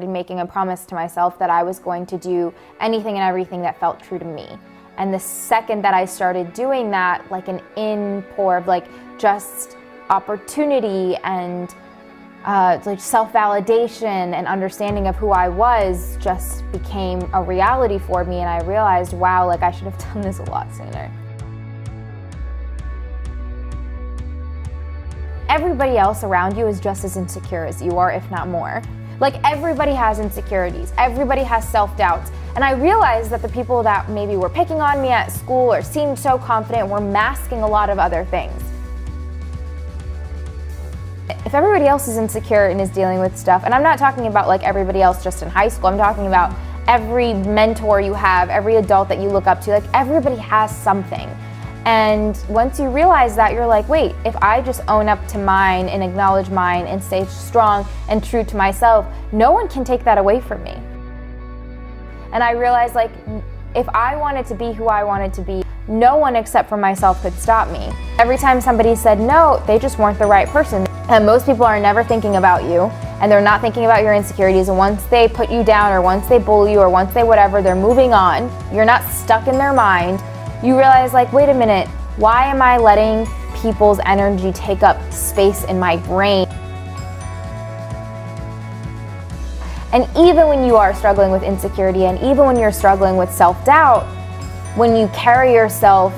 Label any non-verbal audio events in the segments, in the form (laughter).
making a promise to myself that I was going to do anything and everything that felt true to me. And the second that I started doing that, like an in pour of like just opportunity and uh, like self-validation and understanding of who I was just became a reality for me and I realized, wow, like I should have done this a lot sooner. Everybody else around you is just as insecure as you are, if not more. Like everybody has insecurities, everybody has self doubts. And I realized that the people that maybe were picking on me at school or seemed so confident were masking a lot of other things. If everybody else is insecure and is dealing with stuff, and I'm not talking about like everybody else just in high school, I'm talking about every mentor you have, every adult that you look up to, like everybody has something. And once you realize that, you're like, wait, if I just own up to mine and acknowledge mine and stay strong and true to myself, no one can take that away from me. And I realized, like, if I wanted to be who I wanted to be, no one except for myself could stop me. Every time somebody said no, they just weren't the right person. And most people are never thinking about you and they're not thinking about your insecurities. And once they put you down or once they bully you or once they whatever, they're moving on. You're not stuck in their mind you realize, like, wait a minute, why am I letting people's energy take up space in my brain? And even when you are struggling with insecurity and even when you're struggling with self doubt, when you carry yourself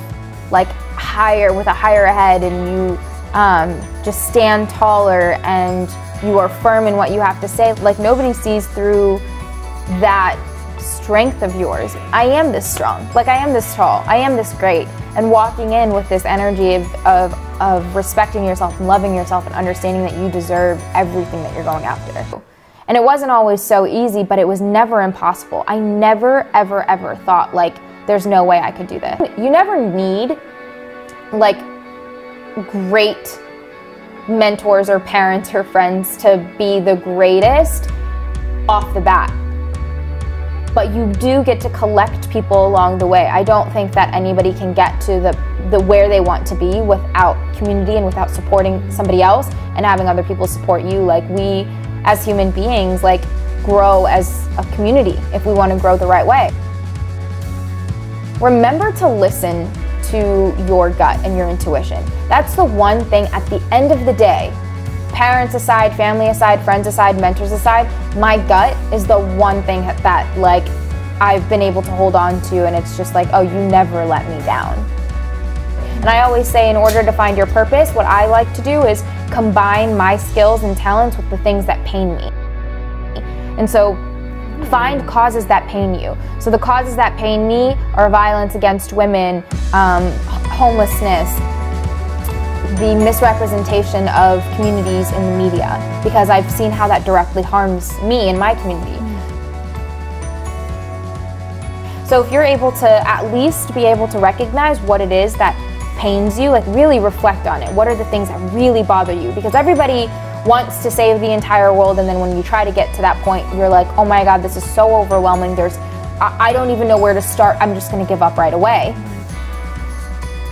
like higher with a higher head and you um, just stand taller and you are firm in what you have to say, like nobody sees through that strength of yours. I am this strong, like I am this tall, I am this great. And walking in with this energy of, of, of respecting yourself and loving yourself and understanding that you deserve everything that you're going after. And it wasn't always so easy, but it was never impossible. I never, ever, ever thought like there's no way I could do this. You never need like great mentors or parents or friends to be the greatest off the bat but you do get to collect people along the way. I don't think that anybody can get to the, the where they want to be without community and without supporting somebody else and having other people support you. Like we as human beings like grow as a community if we want to grow the right way. Remember to listen to your gut and your intuition. That's the one thing at the end of the day parents aside, family aside, friends aside, mentors aside, my gut is the one thing that like I've been able to hold on to and it's just like, oh, you never let me down. And I always say in order to find your purpose, what I like to do is combine my skills and talents with the things that pain me. And so find causes that pain you. So the causes that pain me are violence against women, um, homelessness, the misrepresentation of communities in the media because I've seen how that directly harms me and my community. So if you're able to at least be able to recognize what it is that pains you, like really reflect on it. What are the things that really bother you? Because everybody wants to save the entire world and then when you try to get to that point, you're like, oh my God, this is so overwhelming. There's, I don't even know where to start. I'm just gonna give up right away.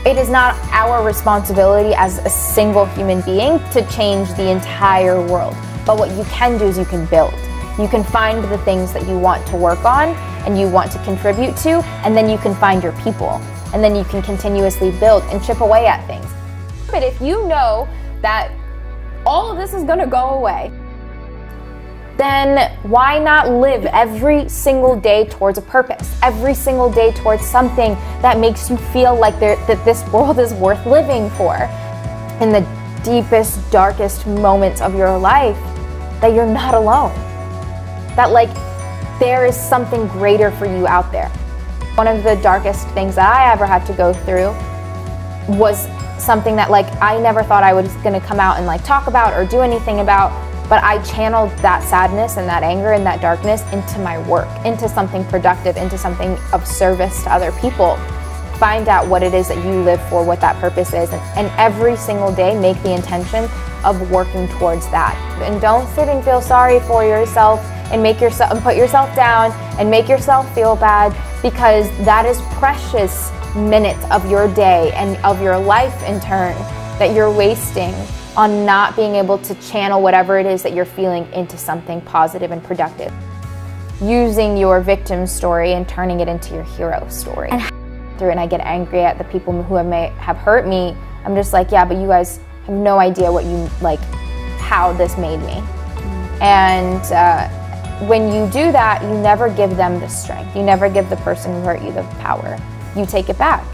It is not our responsibility as a single human being to change the entire world. But what you can do is you can build. You can find the things that you want to work on and you want to contribute to, and then you can find your people. And then you can continuously build and chip away at things. But if you know that all of this is gonna go away, then why not live every single day towards a purpose, every single day towards something that makes you feel like that this (laughs) world is worth living for? In the deepest, darkest moments of your life, that you're not alone. That, like, there is something greater for you out there. One of the darkest things that I ever had to go through was something that, like, I never thought I was gonna come out and, like, talk about or do anything about but I channeled that sadness and that anger and that darkness into my work, into something productive, into something of service to other people. Find out what it is that you live for, what that purpose is, and, and every single day make the intention of working towards that. And don't sit and feel sorry for yourself and make yourself and put yourself down and make yourself feel bad because that is precious minutes of your day and of your life in turn that you're wasting on not being able to channel whatever it is that you're feeling into something positive and productive. Using your victim story and turning it into your hero story. And through and I get angry at the people who have, may, have hurt me, I'm just like, yeah, but you guys have no idea what you like, how this made me. And uh, when you do that, you never give them the strength. You never give the person who hurt you the power. You take it back.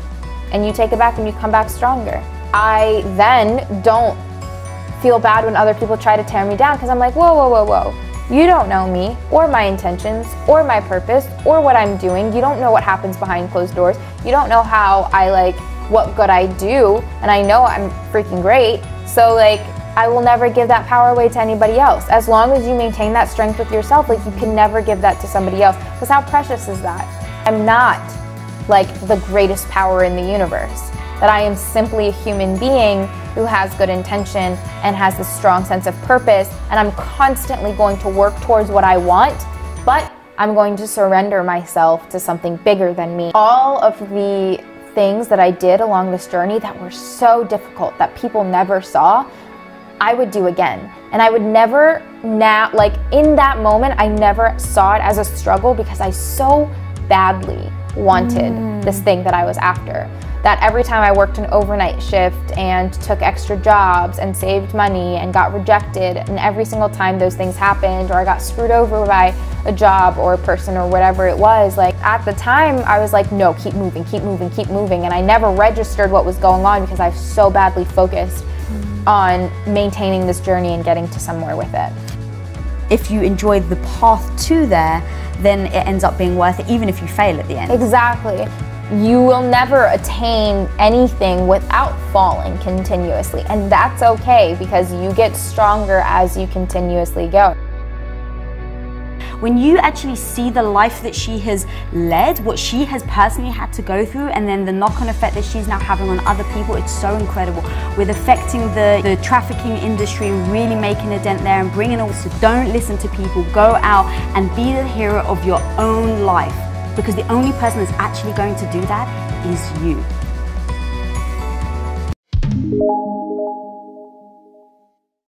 And you take it back and you come back stronger. I then don't feel bad when other people try to tear me down because I'm like, whoa, whoa, whoa, whoa. You don't know me or my intentions or my purpose or what I'm doing. You don't know what happens behind closed doors. You don't know how I like what good I do. And I know I'm freaking great. So, like, I will never give that power away to anybody else. As long as you maintain that strength with yourself, like you can never give that to somebody else. Because how precious is that? I'm not like the greatest power in the universe. That I am simply a human being who has good intention and has a strong sense of purpose. And I'm constantly going to work towards what I want, but I'm going to surrender myself to something bigger than me. All of the things that I did along this journey that were so difficult that people never saw I would do again. And I would never now, like in that moment, I never saw it as a struggle because I so badly wanted mm. this thing that I was after. That every time I worked an overnight shift and took extra jobs and saved money and got rejected, and every single time those things happened or I got screwed over by a job or a person or whatever it was, like at the time I was like, no, keep moving, keep moving, keep moving. And I never registered what was going on because I was so badly focused on maintaining this journey and getting to somewhere with it. If you enjoy the path to there, then it ends up being worth it, even if you fail at the end. Exactly. You will never attain anything without falling continuously, and that's okay because you get stronger as you continuously go when you actually see the life that she has led, what she has personally had to go through, and then the knock on effect that she's now having on other people, it's so incredible. With affecting the, the trafficking industry really making a dent there and bringing all. So don't listen to people. Go out and be the hero of your own life because the only person that's actually going to do that is you.